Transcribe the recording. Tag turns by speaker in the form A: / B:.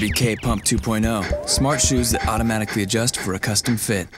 A: RBK Pump 2.0. Smart shoes that automatically adjust for a custom fit.